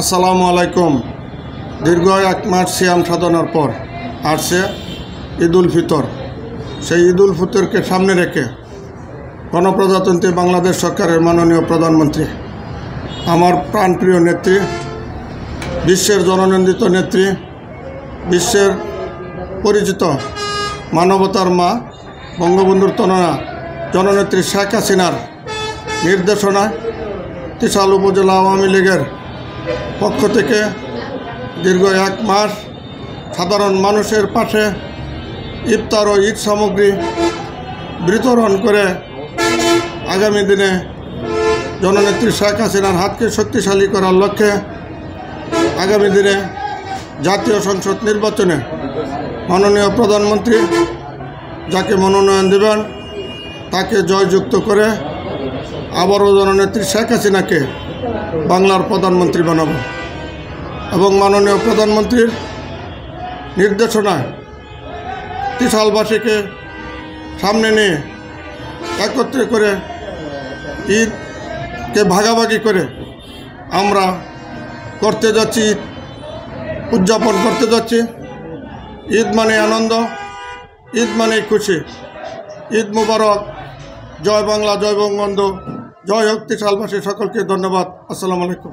আসসালামু আলাইকুম। দীর্ঘ এক মাস সিয়াম সাধনার পর আসছে ঈদ উল ফিতর। সেই ঈদ উল ফিতরকে সামনে রেখে গণপ্রজাতন্ত্রী বাংলাদেশ সরকারের মাননীয় প্রধানমন্ত্রী, আমার প্রাণপ্রিয় নেত্রী, বিশ্বের জননন্দিত নেত্রী, বিশ্বের পরিচিত মানবতার মা, বঙ্গবন্ধুর তনয়া, জননেত্রী শেখ হাসিনার নির্দেশনায় ত্রিশাল উপজেলা আওয়ামী লীগের পক্ষ থেকে দীর্ঘ এক মাস সাধারণ মানুষের পাশে ইফতার ও ঈদ সামগ্রী বিতরণ করে আগামী দিনে জননেত্রী শেখ হাসিনার হাতকে শক্তিশালী করার লক্ষ্যে আগামী দিনে জাতীয় সংসদ নির্বাচনে মাননীয় প্রধানমন্ত্রী যাকে মনোনয়ন দেবেন, তাকে জয়যুক্ত করে আবারও জননেত্রী শেখ হাসিনাকে বাংলার প্রধানমন্ত্রী বানাবো। এবং মাননীয় প্রধানমন্ত্রীর নির্দেশনায় ত্রিশালবাসীকে সামনে নিয়ে একত্রে করে ঈদকে ভাগাভাগি করে আমরা করতে যাচ্ছি ঈদ উদযাপন করতে যাচ্ছি। ঈদ মানে আনন্দ, ঈদ মানে খুশি। ঈদ মুবারক। জয় বাংলা, জয় বঙ্গবন্ধু। জয় হোক ত্রিশালবাসী সকলকে ধন্যবাদ। আসসালামু আলাইকুম।